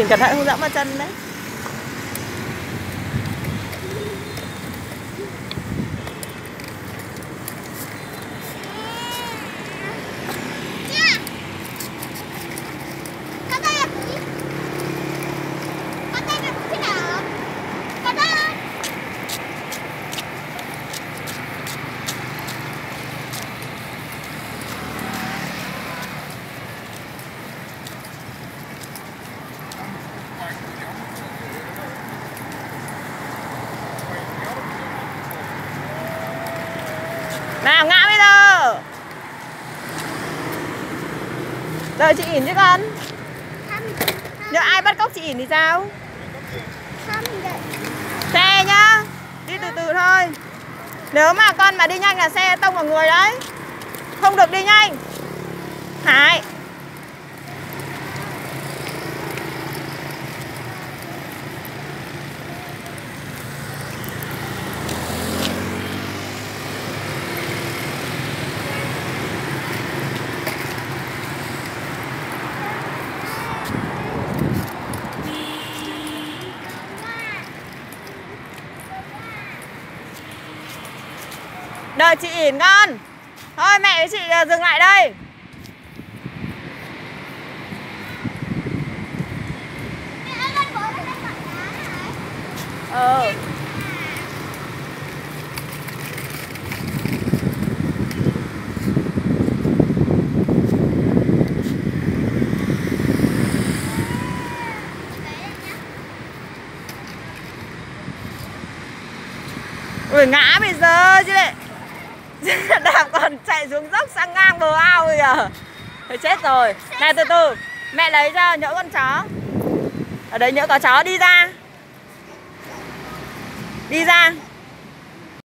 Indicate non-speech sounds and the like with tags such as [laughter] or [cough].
nhìn cẩn thận không dẫm vào chân đấy Nha. Cho tay vào túi. Cho tay vào túi thế nào? Có tay không? Nào, ngã bây giờ. Đợi chị ỉn chứ con? Nếu ai bắt cóc chị ỉn thì sao. Xe nhá, Đi từ từ thôi. Nếu mà con mà đi nhanh là xe tông vào người đấy. Không được đi nhanh. Hải Đợi chị ỉn con Thôi mẹ với chị à, dừng lại đây ừ ơi. Ờ ngã bây giờ chứ lại [laughs] Đạp còn chạy xuống dốc sang ngang bờ ao bây giờ Thôi chết rồi. Này, từ từ. Mẹ lấy cho nhỡ con chó. Ở đấy nhỡ có chó đi ra. Đi ra.